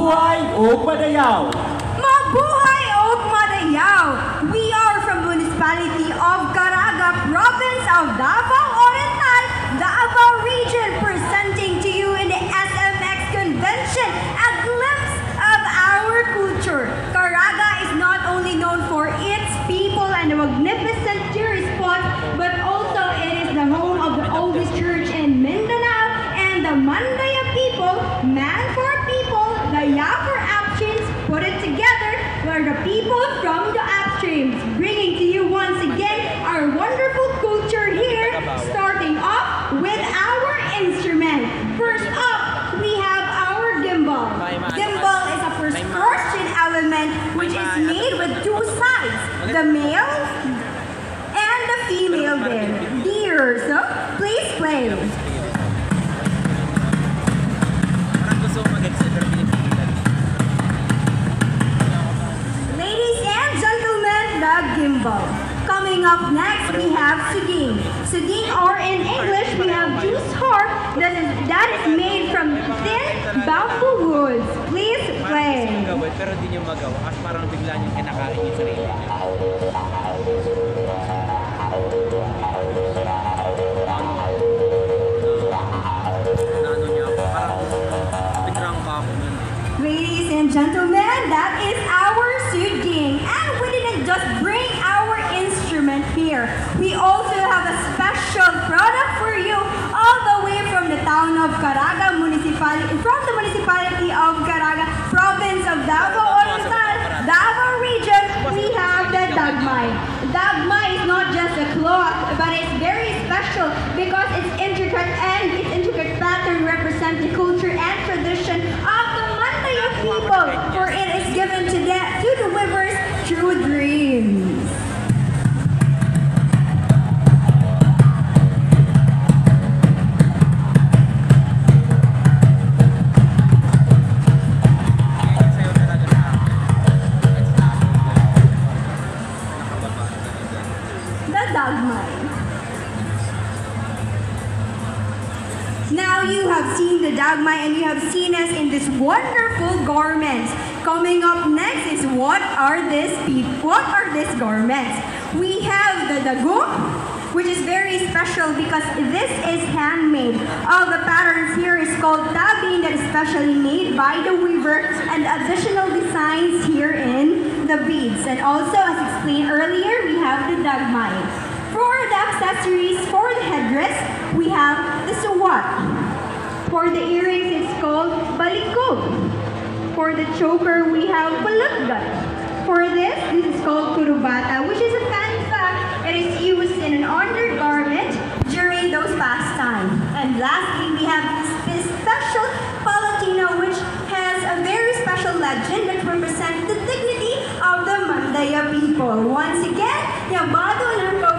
ug Madayaw! Mabuhay og Madayaw! We are from Municipality of Caraga, Province of Davao Oriental, Davao Region, or in English, we have juice harp that is, that is made from thin bamboo woods. Please play. Ladies and gentlemen, that is our suding. And we didn't just bring here. We also have a special product for you all the way from the town of Caraga municipality, from the municipality of Caraga, province of Davao Oriental, Davao region, we have the Dagmay. Dagmay is not just a cloth, but it's very special because its intricate and its intricate pattern represents the culture and and you have seen us in this wonderful garments. Coming up next is what are this pe- what are these garments? We have the dagong, which is very special because this is handmade. All the patterns here is called tabing that is specially made by the weaver and additional designs here in the beads. And also, as explained earlier, we have the dagmay. For the accessories, for the headdress, we have the suwat. For the earrings, it's called balikog. For the choker, we have paluggat. For this, this is called kurubata, which is a fan fact. It is used in an undergarment during those past times. And lastly, we have this special palutino, which has a very special legend that represents the dignity of the Mandaya people. Once again, Yabado Narco